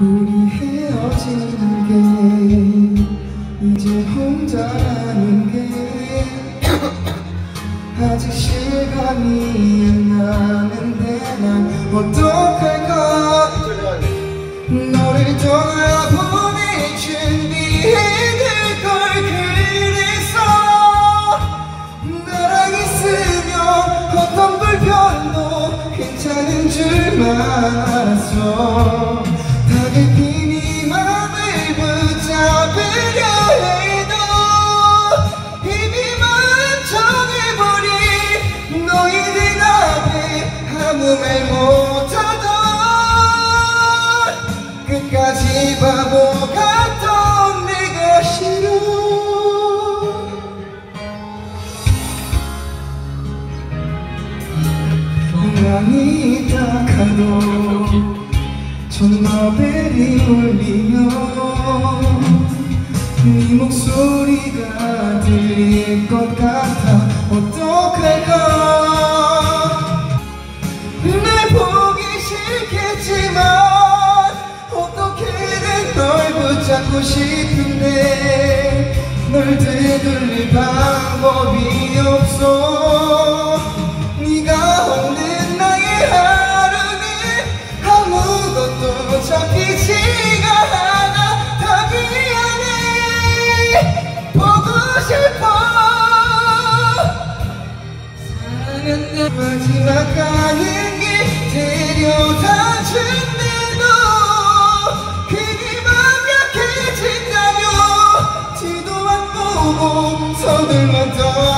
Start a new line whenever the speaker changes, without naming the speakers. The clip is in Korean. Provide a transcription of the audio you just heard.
우리 헤어지는 게 이제 혼자라는 게 아직 실감이 안 나는데 난 어떡할까 너를 떠나보낼 준비해둘 걸 그래서 나랑 있으면 어떤 불편도 괜찮은 줄만 알았어 말 못하던 끝까지 바보 같던 내가 싫어. 가만히 딱 가도 전화벨이 울리면 네 목소리가 들릴 것 같아. 어떡할까 싫겠지만 어떻게든 널 붙잡고 싶은데 널 되돌릴 방법이 없어. 네가 없는 나의 하루는 아무것도 잡히지가 않아. 다 미안해. 보고 싶어. 사랑은 내 마지막 가는 길 데려 준대도 괜히 맘 약해진다며 지도 안 보고 서둘렀던